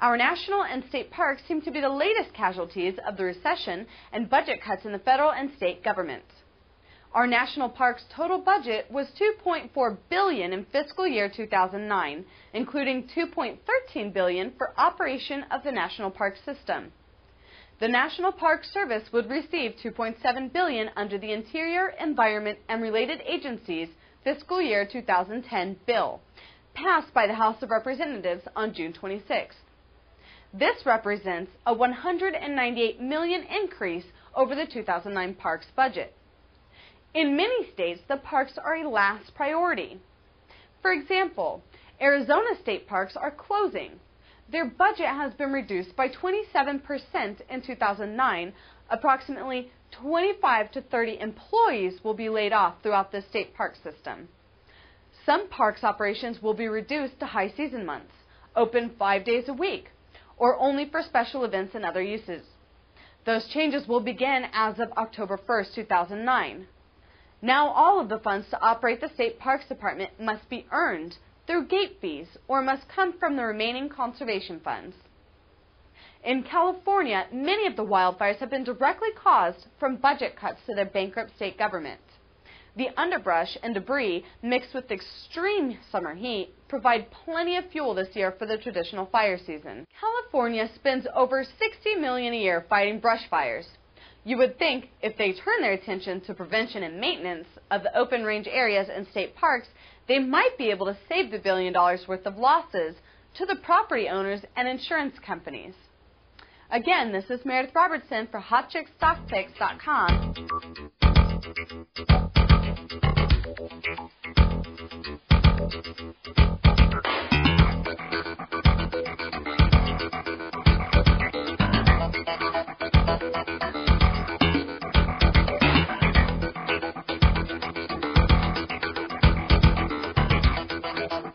Our national and state parks seem to be the latest casualties of the recession and budget cuts in the federal and state government. Our national parks total budget was 2.4 billion in fiscal year 2009, including 2.13 billion for operation of the national park system. The National Park Service would receive 2.7 billion under the Interior, Environment and Related Agencies fiscal year 2010 bill, passed by the House of Representatives on June 26. This represents a 198 million increase over the 2009 parks budget. In many states, the parks are a last priority. For example, Arizona state parks are closing. Their budget has been reduced by 27% in 2009. Approximately 25 to 30 employees will be laid off throughout the state park system. Some parks operations will be reduced to high season months, open five days a week, or only for special events and other uses. Those changes will begin as of October 1, 2009. Now all of the funds to operate the State Parks Department must be earned through gate fees or must come from the remaining conservation funds. In California, many of the wildfires have been directly caused from budget cuts to their bankrupt state government. The underbrush and debris, mixed with extreme summer heat, provide plenty of fuel this year for the traditional fire season. California spends over 60 million a year fighting brush fires. You would think if they turn their attention to prevention and maintenance of the open range areas and state parks, they might be able to save the billion dollars worth of losses to the property owners and insurance companies. Again, this is Meredith Robertson for HotChicksStockPicks.com. Bye.